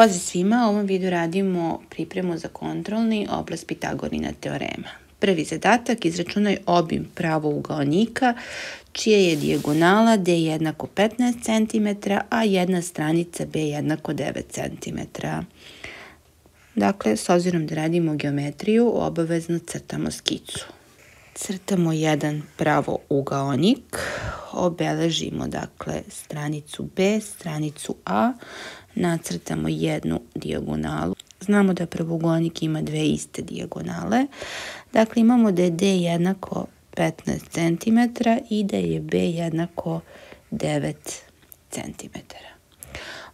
Pozdrav svima, u ovom videu radimo pripremu za kontrolni oblast Pitagorina teorema. Prvi zadatak, izračunaj obim pravougaonika, čije je dijagonala D jednako 15 cm, a jedna stranica B jednako 9 cm. Dakle, s obzirom da radimo geometriju, obavezno crtamo skicu. Crtamo jedan pravougaonik, obeležimo dakle stranicu B, stranicu A, nacrtamo jednu dijagonalu. Znamo da pravougonik ima dve iste dijagonale. Dakle, imamo da je D jednako 15 cm i da je B jednako 9 cm.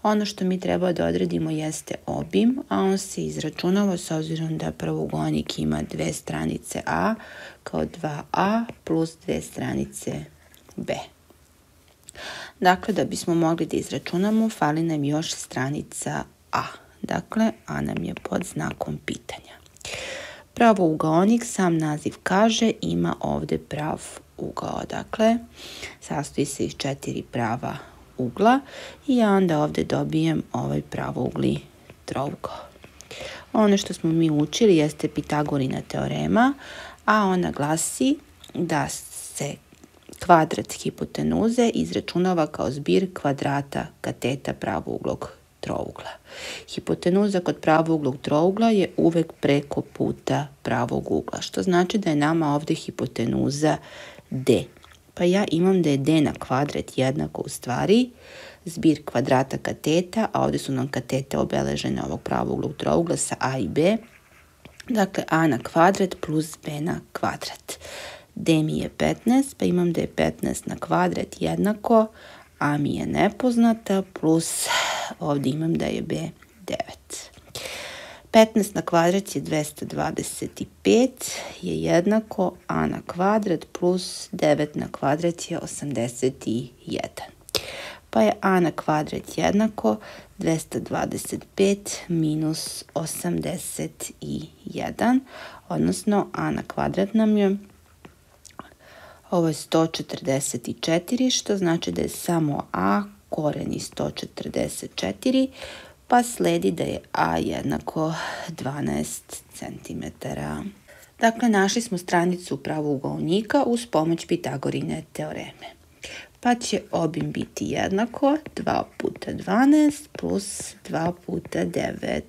Ono što mi treba da odredimo jeste obim, a on se izračunava s obzirom da pravougonik ima dve stranice A kao 2A plus dve stranice B. Dakle, da bismo mogli da izračunamo, fali nam još stranica A. Dakle, A nam je pod znakom pitanja. Pravo ugaonik, sam naziv kaže, ima ovde prav ugao. Dakle, sastoji se iz četiri prava ugla i ja onda ovde dobijem ovaj pravo ugli trougao. Ono što smo mi učili jeste Pitagorina teorema, a ona glasi da se kvadrat hipotenuze izračunava kao zbir kvadrata kateta pravouglog trougla. Hipotenuza kod pravouglog trougla je uvek preko puta pravog ugla, što znači da je nama ovde hipotenuza d. Pa ja imam da je d na kvadrat jednako u stvari zbir kvadrata kateta, a ovde su nam katete obeležene ovog pravouglog trougla sa a i b, Dakle, a na kvadrat plus b na kvadrat d mi je 15, pa imam da je 15 na kvadrat jednako, a mi je nepoznata, plus ovdje imam da je b 9. 15 na kvadrat je 225, je jednako a na kvadrat plus 9 na kvadrat je 81. Pa je a na kvadrat jednako 225 minus 81, odnosno a na kvadrat nam je Ovo je 144, što znači da je samo a koren iz 144, pa sledi da je a jednako 12 cm. Dakle, našli smo stranicu pravougaonika uz pomoć Pitagorine teoreme. Pa će obim biti jednako 2 puta 12 plus 2 puta 9.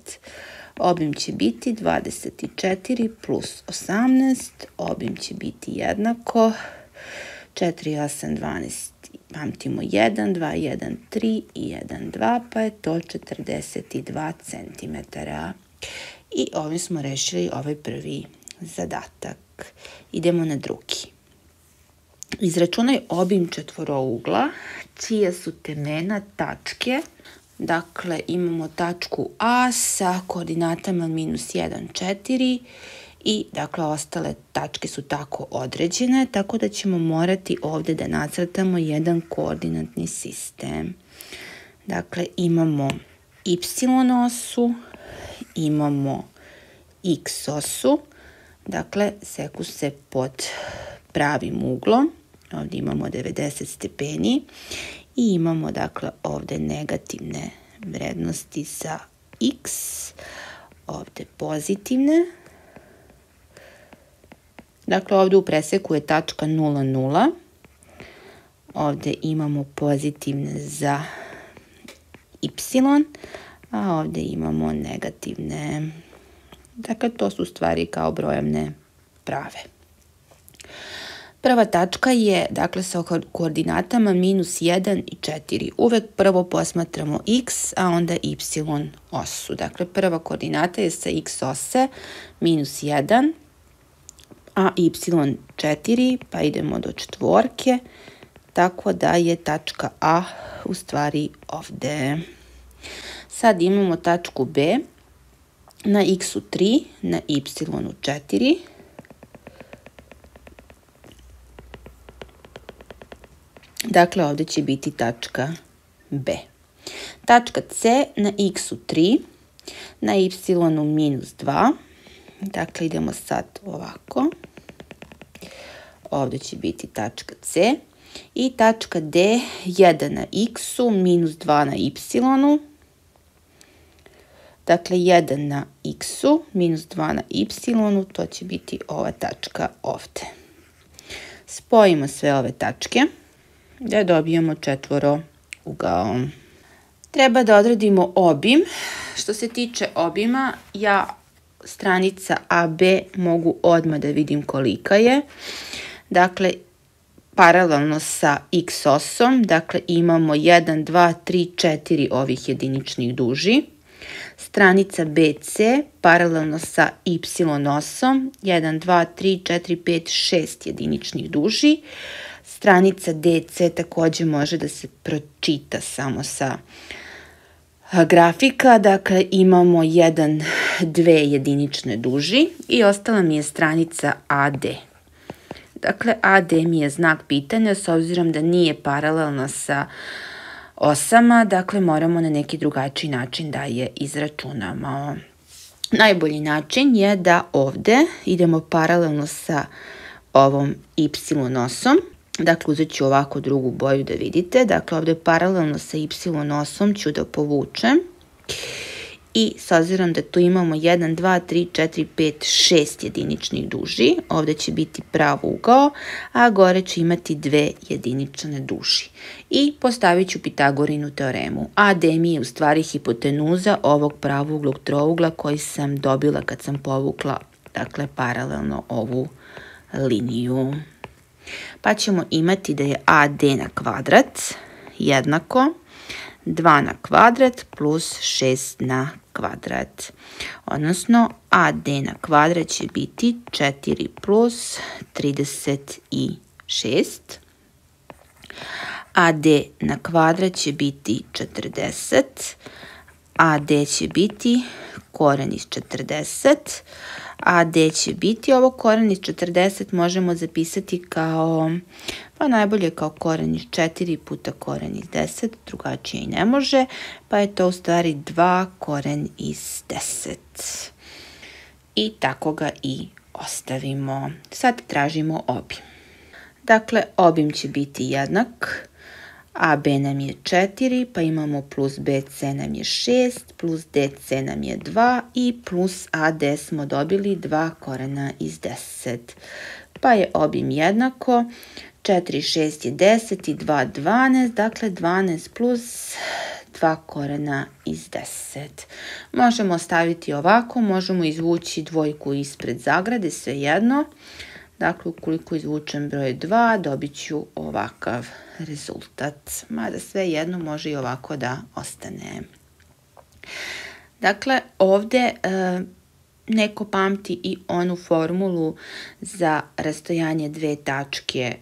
Obim će biti 24 plus 18, obim će biti jednako 4, 8, 12, pamtimo 1, 2, 1, 3 i 1, 2, pa je to 42 cm. I ovim smo rešili ovaj prvi zadatak. Idemo na drugi. Izračunaj obim četvorougla, čija su temena tačke. Dakle, imamo tačku A sa koordinatama minus 1, 4 i dakle ostale tačke su tako određene, tako da ćemo morati ovde da nacrtamo jedan koordinatni sistem. Dakle, imamo y osu, imamo x osu, dakle, seku se pod pravim uglom, ovde imamo 90 stepeni. I imamo dakle ovde negativne vrednosti za x, ovde pozitivne, Dakle, ovde u preseku je tačka 0, 0. Ovde imamo pozitivne za y, a ovde imamo negativne. Dakle, to su stvari kao brojevne prave. Prva tačka je, dakle, sa koordinatama minus 1 i 4. Uvek prvo posmatramo x, a onda y osu. Dakle, prva koordinata je sa x ose minus 1, a y4, pa idemo do četvorke, tako da je tačka A u stvari ovde. Sad imamo tačku B na x-u 3, na y-u 4. Dakle, ovde će biti tačka B. Tačka C na x-u 3, na y-u minus 2. Dakle, idemo sad ovako ovde će biti tačka C i tačka D 1 na x-u minus 2 na y-u. Dakle, 1 na x-u minus 2 na y-u, to će biti ova tačka ovde. Spojimo sve ove tačke da dobijemo četvoro ugao. Treba da odredimo obim. Što se tiče obima, ja stranica AB mogu odmah da vidim kolika je. Dakle, paralelno sa x osom, dakle imamo 1, 2, 3, 4 ovih jediničnih duži. Stranica BC paralelno sa y osom, 1, 2, 3, 4, 5, 6 jediničnih duži. Stranica DC takođe može da se pročita samo sa grafika, dakle imamo jedan, dve jedinične duži i ostala mi je stranica AD. Dakle, AD mi je znak pitanja s obzirom da nije paralelna sa osama, dakle moramo na neki drugačiji način da je izračunamo. Najbolji način je da ovde idemo paralelno sa ovom y osom, Dakle, uzet ću ovako drugu boju da vidite. Dakle, ovde paralelno sa y osom ću da povučem. I s da tu imamo 1, 2, 3, 4, 5, 6 jediničnih duži, ovde će biti prav ugao, a gore će imati dve jedinične duži. I postavit ću Pitagorinu teoremu. AD mi je u stvari hipotenuza ovog pravuglog trougla koji sam dobila kad sam povukla dakle, paralelno ovu liniju. Pa ćemo imati da je AD na kvadrat jednako 2 na kvadrat plus 6 na kvadrat. Odnosno, AD na kvadrat će biti 4 plus 36. AD na kvadrat će biti 40. AD će biti koren iz 40 a d će biti ovo koren iz 40 možemo zapisati kao, pa najbolje kao koren iz 4 puta koren iz 10, drugačije i ne može, pa je to u stvari 2 koren iz 10. I tako ga i ostavimo. Sad tražimo obim. Dakle, obim će biti jednak AB nam je 4, pa imamo plus BC nam je 6, plus DC nam je 2 i plus AD smo dobili 2 korena iz 10. Pa je obim jednako, 4, 6 je 10 i 2, 12, dakle 12 plus 2 korena iz 10. Možemo staviti ovako, možemo izvući dvojku ispred zagrade, sve jedno. Dakle, ukoliko izvučem broj 2, dobit ću ovakav rezultat. Mada sve jedno može i ovako da ostane. Dakle, ovde e, neko pamti i onu formulu za rastojanje dve tačke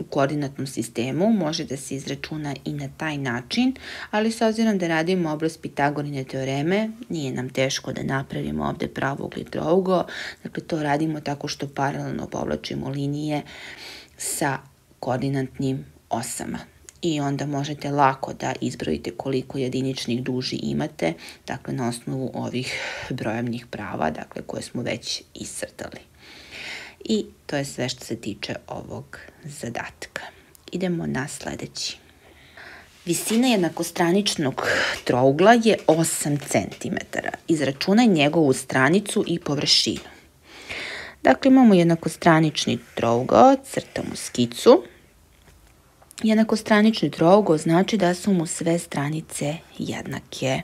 u koordinatnom sistemu, može da se izračuna i na taj način, ali s obzirom da radimo oblast Pitagorine teoreme, nije nam teško da napravimo ovde pravougled trougo, dakle to radimo tako što paralelno povlačimo linije sa koordinatnim osama i onda možete lako da izbrojite koliko jediničnih duži imate, dakle na osnovu ovih brojevnih prava, dakle koje smo već iscrtali. I to je sve što se tiče ovog zadatka. Idemo na sledeći. Visina jednakostraničnog trougla je 8 cm. Izračunaj njegovu stranicu i površinu. Dakle, imamo jednakostranični trougao, crtamo skicu. Jednakostranični trougao znači da su mu sve stranice jednake.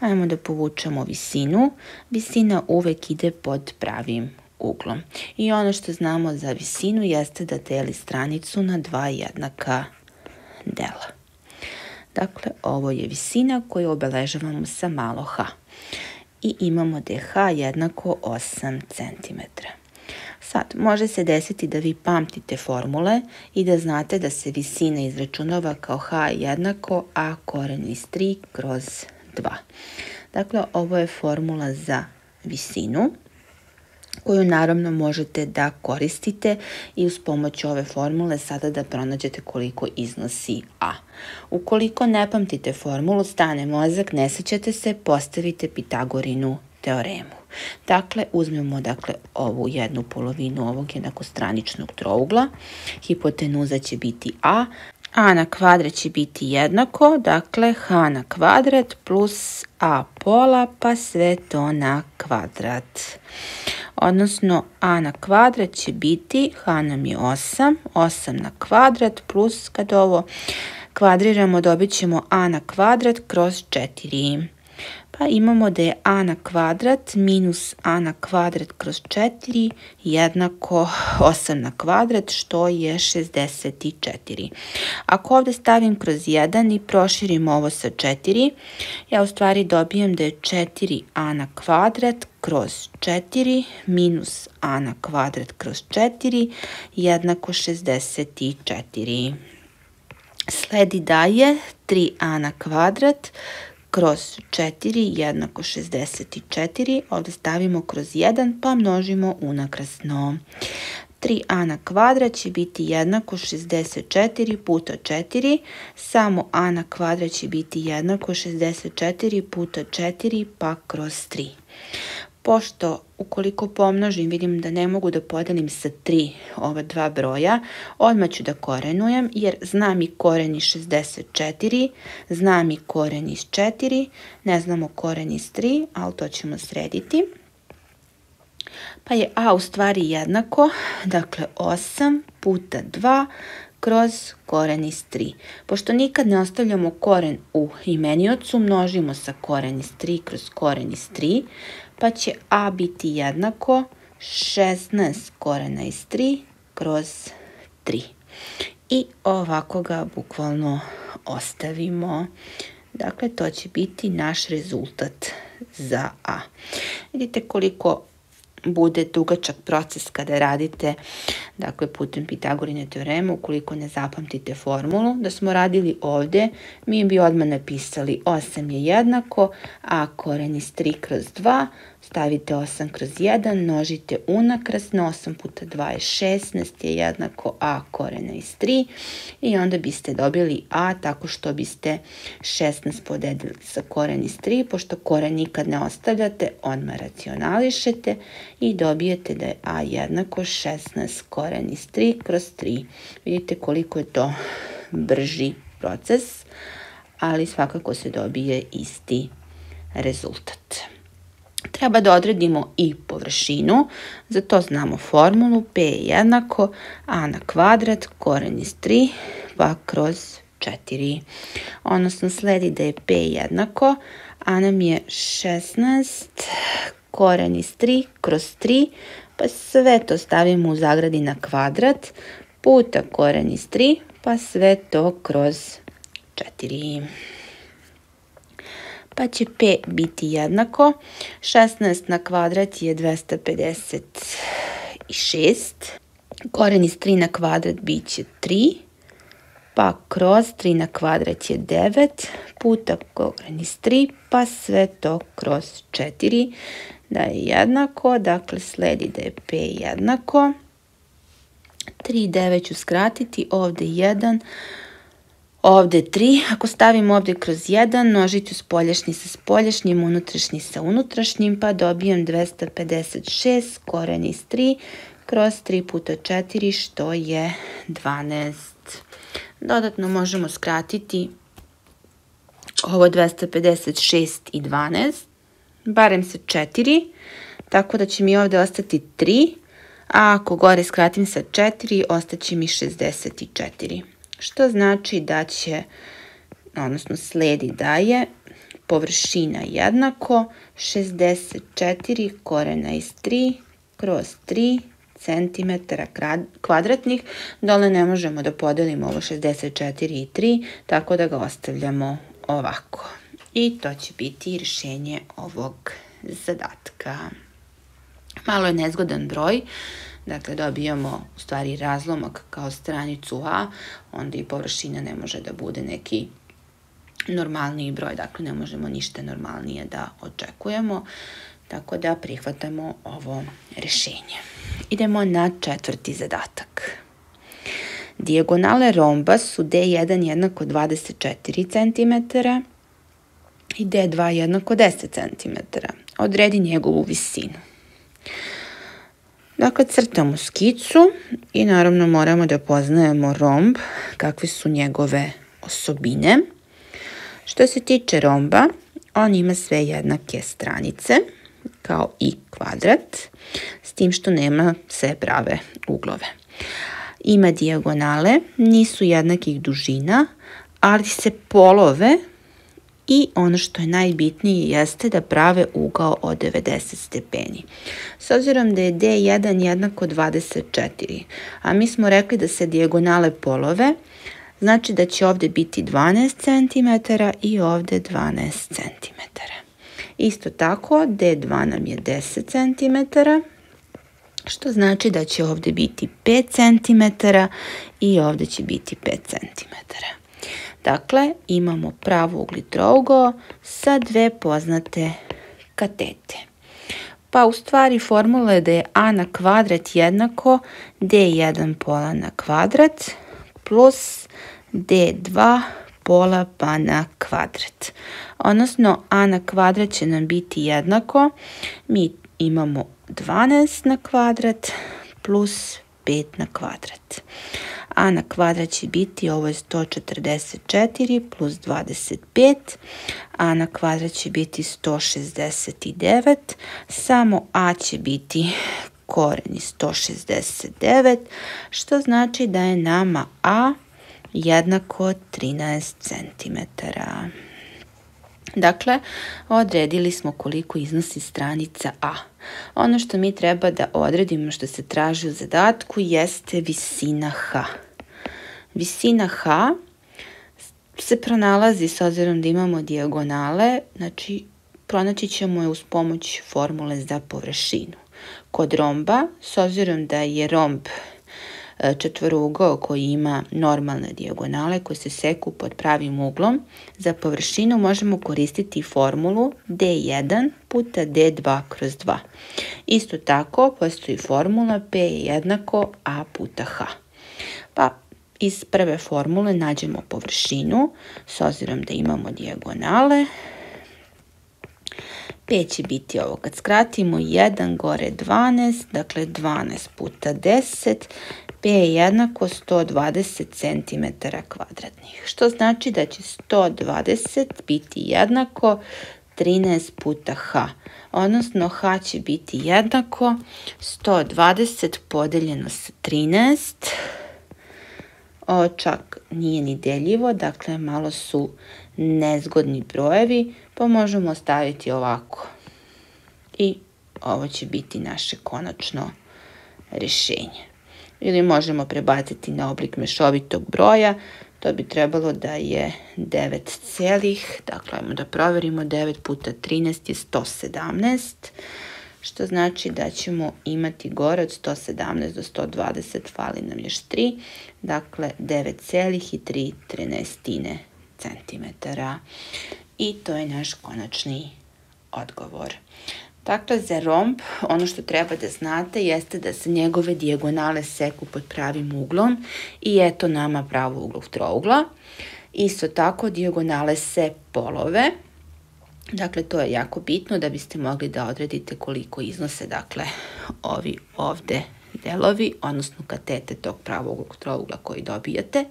Ajmo da povučemo visinu. Visina uvek ide pod pravim uglom. I ono što znamo za visinu jeste da deli stranicu na dva jednaka dela. Dakle, ovo je visina koju obeležavamo sa malo h. I imamo da je h jednako 8 cm. Sad, može se desiti da vi pamtite formule i da znate da se visina izračunava kao h jednako a koren iz 3 kroz 2. Dakle, ovo je formula za visinu koju naravno možete da koristite i uz pomoć ove formule sada da pronađete koliko iznosi A. Ukoliko ne pamtite formulu, stane mozak, ne sećate se, postavite Pitagorinu teoremu. Dakle, uzmemo dakle, ovu jednu polovinu ovog jednakostraničnog trougla. Hipotenuza će biti A, a na kvadrat će biti jednako, dakle h na kvadrat plus a pola pa sve to na kvadrat. Odnosno a na kvadrat će biti, h nam je 8, 8 na kvadrat plus kad ovo kvadriramo dobit ćemo a na kvadrat kroz 4. Pa imamo da je a na kvadrat minus a na kvadrat kroz 4 jednako 8 na kvadrat što je 64. Ako ovde stavim kroz 1 i proširim ovo sa 4, ja u stvari dobijem da je 4a na kvadrat kroz 4 minus a na kvadrat kroz 4 jednako 64. Sledi daje 3a na kvadrat kroz 4 jednako 64. Ovde stavimo kroz 1 pa množimo unakrasno. 3a na kvadrat će biti jednako 64 puta 4, samo a na kvadrat će biti jednako 64 puta 4 pa kroz 3 pošto ukoliko pomnožim vidim da ne mogu da podelim sa 3 ova dva broja, odmah ću da korenujem jer znam i koren iz 64, znam i koren iz 4, ne znamo koren iz 3, ali to ćemo srediti. Pa je a u stvari jednako, dakle 8 puta 2 kroz koren iz 3. Pošto nikad ne ostavljamo koren u imeniocu, množimo sa koren iz 3 kroz koren iz 3, pa će a biti jednako 16 korena iz 3 kroz 3. I ovako ga bukvalno ostavimo. Dakle, to će biti naš rezultat za A. Vidite koliko bude dugačak proces kada radite dakle putem Pitagorine teoreme ukoliko ne zapamtite formulu da smo radili ovde mi bi odmah napisali 8 je jednako a koren iz 3 kroz 2 stavite 8 kroz 1, množite unakrasno, 8 puta 2 je 16, je jednako a korena iz 3 i onda biste dobili a tako što biste 16 podelili sa koren iz 3, pošto koren nikad ne ostavljate, odmah racionališete i dobijete da je a jednako 16 koren iz 3 kroz 3. Vidite koliko je to brži proces, ali svakako se dobije isti rezultat. Treba da odredimo i površinu, za to znamo formulu P je jednako a na kvadrat koren iz 3 pa kroz 4. Odnosno sledi da je P jednako, a nam je 16 koren iz 3 kroz 3, pa sve to stavimo u zagradi na kvadrat, puta koren iz 3, pa sve to kroz 4 pa će P biti jednako. 16 na kvadrat je 256. Koren iz 3 na kvadrat bit će 3. Pa kroz 3 na kvadrat je 9 puta koren iz 3 pa sve to kroz 4 da je jednako. Dakle sledi da je P jednako. 3 9 ću skratiti, ovde 1 Ovde 3, ako stavimo ovde kroz 1, množite spoljašnji sa spoljašnjim, unutrašnji sa unutrašnjim, pa dobijem 256 koren iz 3 kroz 3 puta 4, što je 12. Dodatno možemo skratiti ovo 256 i 12, barem sa 4, tako da će mi ovde ostati 3, a ako gore skratim sa 4, ostaće mi 64 što znači da će, odnosno sledi da je površina jednako 64 korena iz 3 kroz 3 cm kvadratnih. Dole ne možemo da podelimo ovo 64 i 3, tako da ga ostavljamo ovako. I to će biti rješenje ovog zadatka. Malo je nezgodan broj, Dakle, dobijamo u stvari razlomak kao stranicu A, onda i površina ne može da bude neki normalniji broj, dakle ne možemo ništa normalnije da očekujemo, tako da prihvatamo ovo rešenje. Idemo na četvrti zadatak. Dijagonale romba su D1 jednako 24 cm i D2 jednako 10 cm. Odredi njegovu visinu. Dakle, crtamo skicu i naravno moramo da poznajemo romb, kakve su njegove osobine. Što se tiče romba, on ima sve jednake stranice, kao i kvadrat, s tim što nema sve prave uglove. Ima dijagonale, nisu jednakih dužina, ali se polove i ono što je najbitnije jeste da prave ugao od 90 stepeni. S obzirom da je D1 jednako 24, a mi smo rekli da se dijagonale polove, znači da će ovde biti 12 cm i ovde 12 cm. Isto tako, D2 nam je 10 cm, što znači da će ovde biti 5 cm i ovde će biti 5 cm. Dakle, imamo ugli trougo sa dve poznate katete. Pa u stvari formula je da je a na kvadrat jednako d1 pola na kvadrat plus d2 pola pa na kvadrat. Odnosno, a na kvadrat će nam biti jednako. Mi imamo 12 na kvadrat plus 5 na kvadrat a na kvadrat će biti, ovo je 144 plus 25, a na kvadrat će biti 169, samo a će biti koreni 169, što znači da je nama a jednako 13 cm. Dakle, odredili smo koliko iznosi stranica A. Ono što mi treba da odredimo što se traži u zadatku jeste visina H. Visina H se pronalazi s obzirom da imamo dijagonale, znači pronaći ćemo je uz pomoć formule za površinu. Kod romba, s obzirom da je romb e, četvorugao koji ima normalne dijagonale koje se seku pod pravim uglom, za površinu možemo koristiti formulu D1 puta D2 kroz 2. Isto tako postoji formula P jednako A puta H. Iz prve formule nađemo površinu, s obzirom da imamo dijagonale. P će biti ovo kad skratimo 1 gore 12, dakle 12 puta 10, P je jednako 120 cm kvadratnih, što znači da će 120 biti jednako 13 puta H, odnosno H će biti jednako 120 podeljeno sa 13, o, čak nije ni deljivo, dakle malo su nezgodni brojevi, pa možemo ostaviti ovako. I ovo će biti naše konačno rešenje. Ili možemo prebaciti na oblik mešovitog broja, to bi trebalo da je 9 celih, dakle ajmo da proverimo, 9 puta 13 je 117, što znači da ćemo imati gore od 117 do 120, fali nam još 3, dakle 9,3 13 centimetara. I to je naš konačni odgovor. Dakle, za romb ono što treba da znate jeste da se njegove dijagonale seku pod pravim uglom i eto nama pravo uglog trougla. Isto tako, dijagonale se polove, Dakle, to je jako bitno da biste mogli da odredite koliko iznose, dakle, ovi ovde delovi, odnosno katete tog pravog trougla koji dobijate.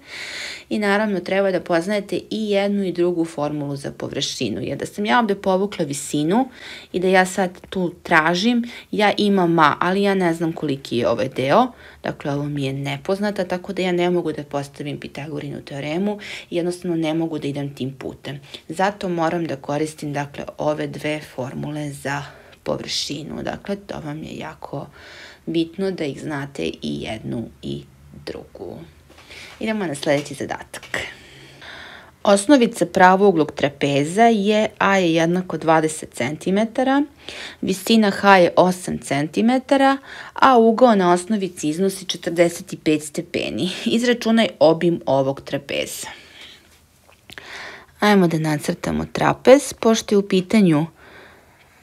I naravno treba da poznajete i jednu i drugu formulu za površinu. Jer da sam ja ovde povukla visinu i da ja sad tu tražim, ja imam ma, ali ja ne znam koliki je ovaj deo. Dakle, ovo mi je nepoznata, tako da ja ne mogu da postavim Pitagorinu teoremu i jednostavno ne mogu da idem tim putem. Zato moram da koristim, dakle, ove dve formule za površinu. Dakle, to vam je jako bitno da ih znate i jednu i drugu. Idemo na sledeći zadatak. Osnovica pravouglog trapeza je A je jednako 20 cm, visina H je 8 cm, a ugao na osnovici iznosi 45 stepeni. Izračunaj obim ovog trapeza. Ajmo da nacrtamo trapez, pošto je u pitanju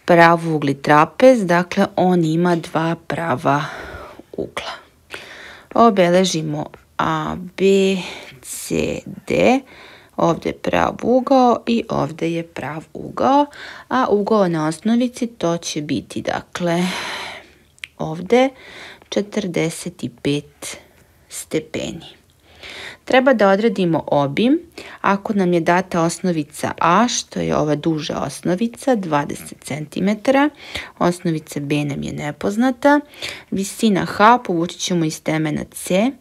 pravugli trapez, dakle on ima dva prava ugla. Obeležimo A, B, C, D, ovde je prav ugao i ovde je prav ugao, a ugao na osnovici to će biti, dakle, ovde 45 stepeni. Treba da odredimo obim. Ako nam je data osnovica A, što je ova duža osnovica, 20 cm, osnovica B nam je nepoznata, visina H povući ćemo iz temena C,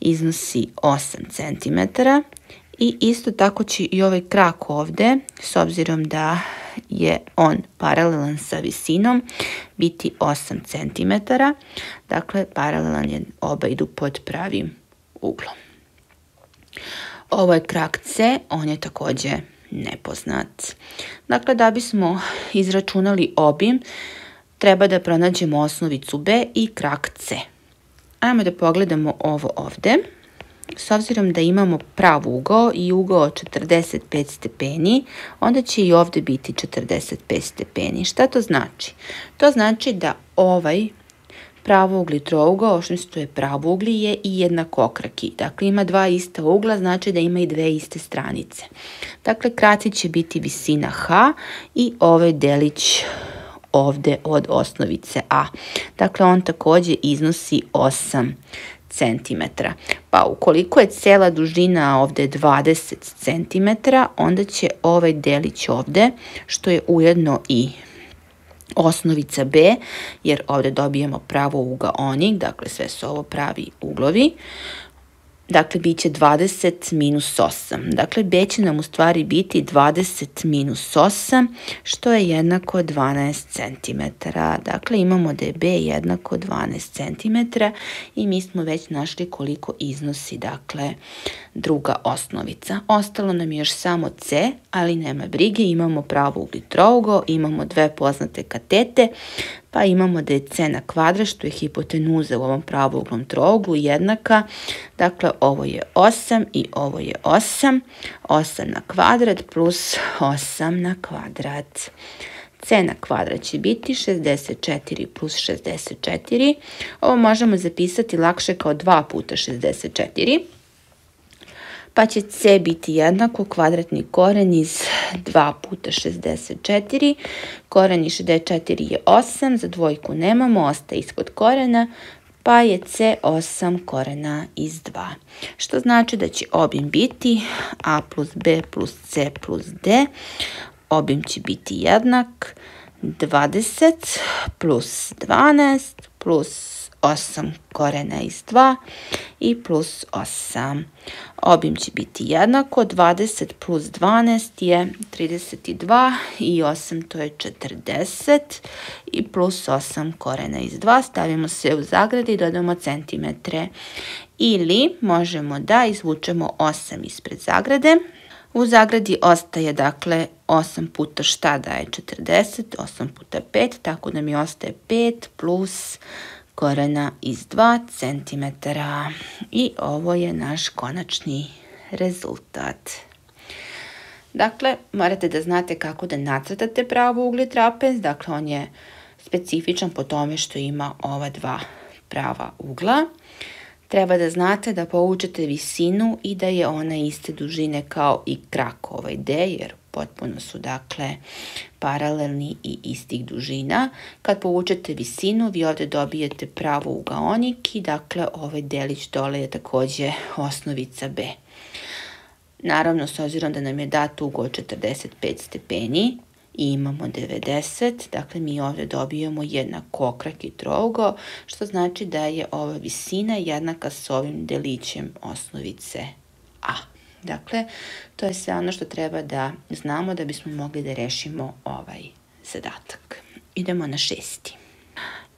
iznosi 8 cm i isto tako će i ovaj krak ovde, s obzirom da je on paralelan sa visinom, biti 8 cm. Dakle, paralelan je, oba idu pod pravim uglom. Ovo je krak C, on je takođe nepoznat. Dakle, da bismo izračunali obim, treba da pronađemo osnovicu B i krak C. Ajmo da pogledamo ovo ovde. S obzirom da imamo prav ugao i ugao 45 stepeni, onda će i ovde biti 45 stepeni. Šta to znači? To znači da ovaj Pravougli trougao, osim što je pravougli, je i jednak okraki. Dakle, ima dva ista ugla, znači da ima i dve iste stranice. Dakle, kraci će biti visina H i ovaj delić ovde od osnovice A. Dakle, on takođe iznosi 8 cm. Pa ukoliko je cela dužina ovde 20 cm, onda će ovaj delić ovde, što je ujedno i osnovica B, jer ovde dobijemo pravo ugaonik, dakle sve su ovo pravi uglovi, Dakle, bit će 20 minus 8. Dakle, B će nam u stvari biti 20 minus 8, što je jednako 12 cm. Dakle, imamo da je B jednako 12 cm i mi smo već našli koliko iznosi, dakle, druga osnovica. Ostalo nam je još samo C, ali nema brige, imamo pravo ugli trougo, imamo dve poznate katete, pa imamo da je c na kvadrat, što je hipotenuza u ovom pravouglom trouglu, jednaka, dakle ovo je 8 i ovo je 8, 8 na kvadrat plus 8 na kvadrat. c na kvadrat će biti 64 plus 64, ovo možemo zapisati lakše kao 2 puta 64, pa će c biti jednako kvadratni koren iz 2 puta 64. Koren iz 64 je 8, za dvojku nemamo, ostaje ispod korena, pa je c 8 korena iz 2. Što znači da će obim biti a plus b plus c plus d. Obim će biti jednak 20 plus 12 plus 8 korena iz 2 i plus 8. Obim će biti jednako, 20 plus 12 je 32 i 8 to je 40 i plus 8 korena iz 2. Stavimo sve u zagrade i dodamo centimetre. Ili možemo da izvučemo 8 ispred zagrade. U zagradi ostaje dakle 8 puta šta daje 40, 8 puta 5, tako da mi ostaje 5 plus 8 korena iz 2 cm. I ovo je naš konačni rezultat. Dakle, morate da znate kako da nacrtate pravo ugli trapez. Dakle, on je specifičan po tome što ima ova dva prava ugla. Treba da znate da povučete visinu i da je ona iste dužine kao i krak ovaj D, jer potpuno su dakle paralelni i istih dužina. Kad povučete visinu, vi ovde dobijete pravo ugaonik i dakle ovaj delić dole je takođe osnovica B. Naravno, s obzirom da nam je dat ugao 45 stepeni, i imamo 90, dakle mi ovde dobijamo jednak okrak i trougo, što znači da je ova visina jednaka s ovim delićem osnovice A. Dakle, to je sve ono što treba da znamo da bismo mogli da rešimo ovaj zadatak. Idemo na šesti.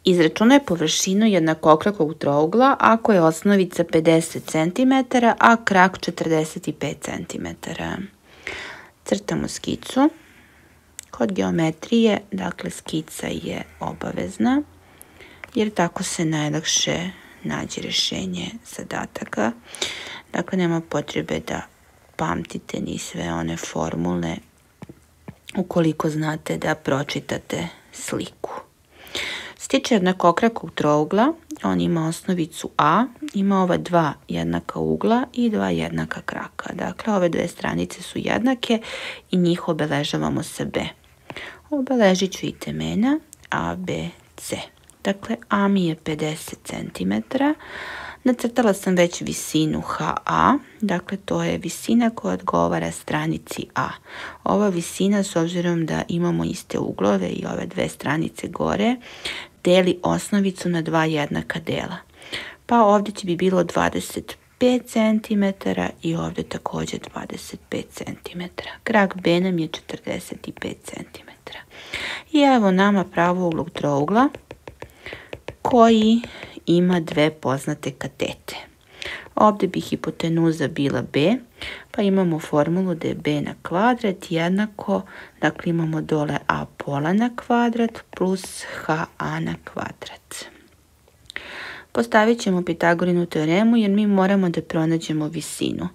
Izračunaj površinu jednakokrakog trougla ako je osnovica 50 cm, a krak 45 cm. Crtamo skicu. Kod geometrije, dakle, skica je obavezna, jer tako se najlakše nađe rešenje zadataka. Dakle, nema potrebe da pamtite ni sve one formule ukoliko znate da pročitate sliku. Stiče jednakokrakog trougla, on ima osnovicu A, ima ova dva jednaka ugla i dva jednaka kraka. Dakle, ove dve stranice su jednake i njih obeležavamo sa B. Obeležit ću i temena A, B, C. Dakle, A mi je 50 cm. Nacrtala sam već visinu HA, dakle to je visina koja odgovara stranici A. Ova visina, s obzirom da imamo iste uglove i ove dve stranice gore, deli osnovicu na dva jednaka dela. Pa ovdje će bi bilo 25 cm i ovdje također 25 cm. Krak B nam je 45 cm. I evo nama uglog trougla koji ima dve poznate katete. Ovdje bi hipotenuza bila b, pa imamo formulu da je b na kvadrat jednako, dakle imamo dole a pola na kvadrat plus ha na kvadrat. Postavit ćemo Pitagorinu teoremu jer mi moramo da pronađemo visinu.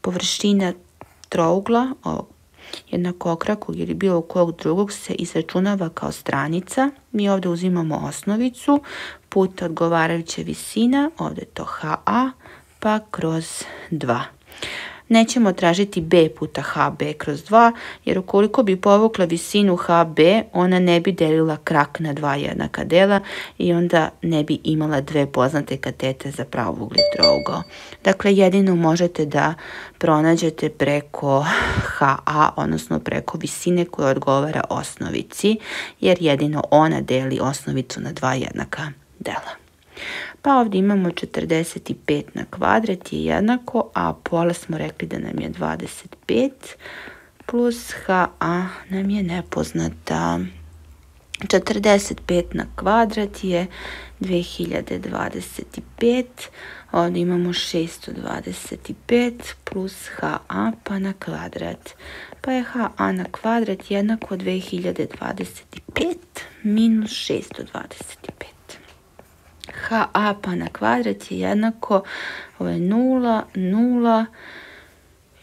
Površina trougla, ovog jednakokrakog ili bilo kojeg drugog se izračunava kao stranica. Mi ovdje uzimamo osnovicu, puta odgovarajuća visina, ovdje je to HA, pa kroz 2. Nećemo tražiti b puta hb kroz 2, jer ukoliko bi povukla visinu hb, ona ne bi delila krak na dva jednaka dela i onda ne bi imala dve poznate katete za pravogli trougao. Dakle, jedino možete da pronađete preko ha, odnosno preko visine koja odgovara osnovici, jer jedino ona deli osnovicu na dva jednaka dela. Pa ovdje imamo 45 na kvadrat je jednako, a pola smo rekli da nam je 25 plus HA nam je nepoznata. 45 na kvadrat je 2025, ovdje imamo 625 plus HA pa na kvadrat. Pa je HA na kvadrat jednako 2025 minus 625. HA pa na kvadrat je jednako ovo je 0, 0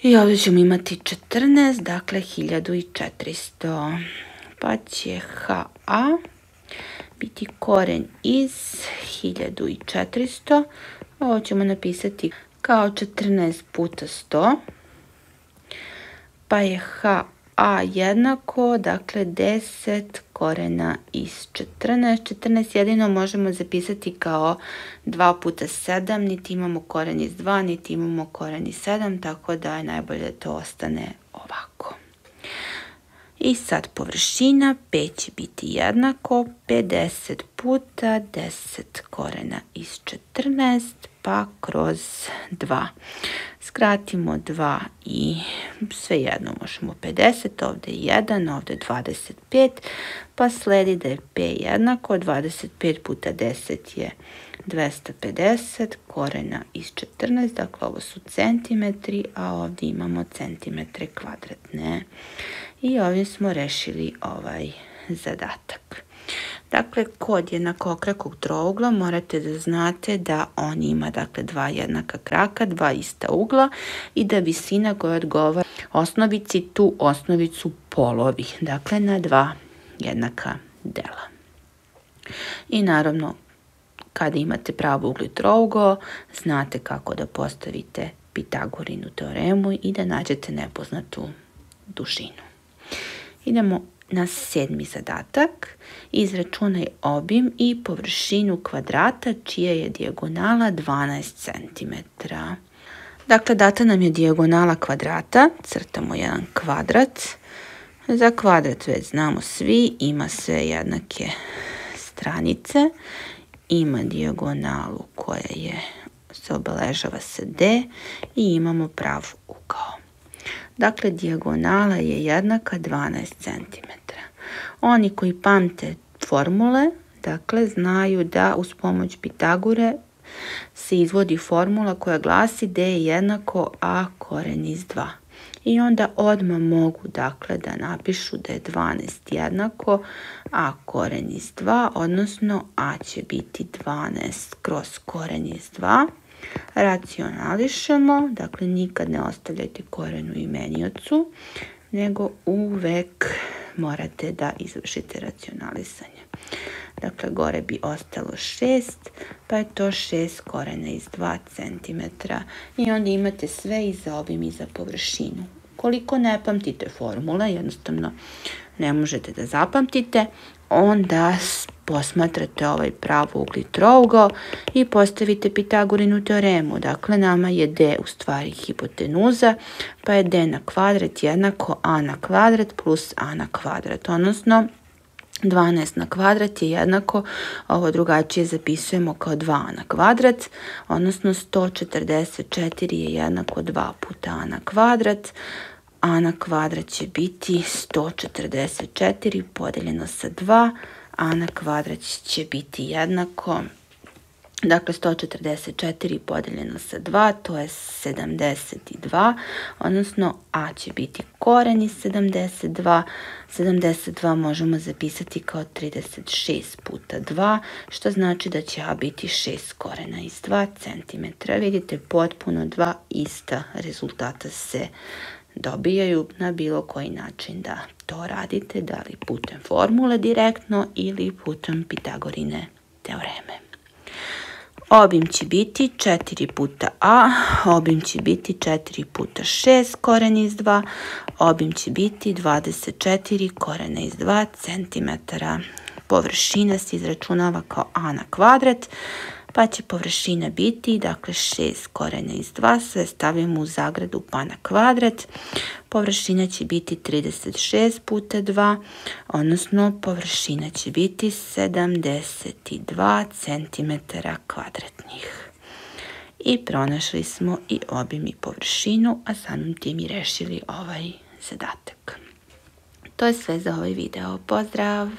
i ovdje ćemo imati 14, dakle 1400. Pa će HA biti koren iz 1400. Ovo ćemo napisati kao 14 puta 100. Pa je HA jednako, dakle 10 korena iz 14. 14 jedino možemo zapisati kao 2 puta 7, niti imamo koren iz 2, niti imamo koren iz 7, tako da je najbolje da to ostane ovako. I sad površina P će biti jednako 50 puta 10 korena iz 14 pa kroz 2. Skratimo 2 i svejedno možemo 50, ovdje je 1, ovdje 25, pa sledi da je P jednako, 25 puta 10 je 250, korena iz 14, dakle ovo su centimetri, a ovdje imamo centimetre kvadratne. I ovdje smo rešili ovaj zadatak. Dakle, kod jednakokrakog trougla morate da znate da on ima dakle, dva jednaka kraka, dva ista ugla i da visina koja odgovara osnovici tu osnovicu polovi, dakle na dva jednaka dela. I naravno, kada imate ugli trougo, znate kako da postavite Pitagorinu teoremu i da nađete nepoznatu dužinu. Idemo na sedmi zadatak. Izračunaj obim i površinu kvadrata čija je dijagonala 12 cm. Dakle, data nam je dijagonala kvadrata, crtamo jedan kvadrat. Za kvadrat već znamo svi, ima sve jednake stranice, ima dijagonalu koja je se obeležava sa D i imamo prav ugao. Dakle, dijagonala je jednaka 12 cm. Oni koji pamte formule, dakle, znaju da uz pomoć Pitagore se izvodi formula koja glasi d je jednako a koren iz 2. I onda odmah mogu dakle da napišu da je 12 jednako a koren iz 2, odnosno a će biti 12 kroz koren iz 2. Racionališemo, dakle nikad ne ostavljajte koren u imeniocu, nego uvek morate da izvršite racionalisanje. Dakle, gore bi ostalo 6, pa je to 6 korena iz 2 cm. I onda imate sve i za ovim i za površinu. Koliko ne pamtite formule, jednostavno ne možete da zapamtite, onda posmatrate ovaj ugli trougao i postavite Pitagorinu teoremu. Dakle, nama je d u stvari hipotenuza, pa je d na kvadrat jednako a na kvadrat plus a na kvadrat, odnosno 12 na kvadrat je jednako, ovo drugačije zapisujemo kao 2 na kvadrat, odnosno 144 je jednako 2 puta a na kvadrat, a na kvadrat će biti 144 podeljeno sa 2, a na kvadrat će biti jednako Dakle, 144 podeljeno sa 2, to je 72, odnosno a će biti koren iz 72. 72 možemo zapisati kao 36 puta 2, što znači da će a biti 6 korena iz 2 cm. Vidite, potpuno dva ista rezultata se dobijaju na bilo koji način da to radite, da li putem formule direktno ili putem Pitagorine teoreme. Obim će biti 4 puta a, obim će biti 4 puta 6 koren iz 2, obim će biti 24 korena iz 2 cm. Površina se izračunava kao a na kvadrat, pa će površina biti, dakle 6 korena iz 2, sve stavljamo u zagradu pa na kvadrat, površina će biti 36 puta 2, odnosno površina će biti 72 cm kvadratnih. I pronašli smo i obim i površinu, a samim tim i rešili ovaj zadatak. To je sve za ovaj video. Pozdrav!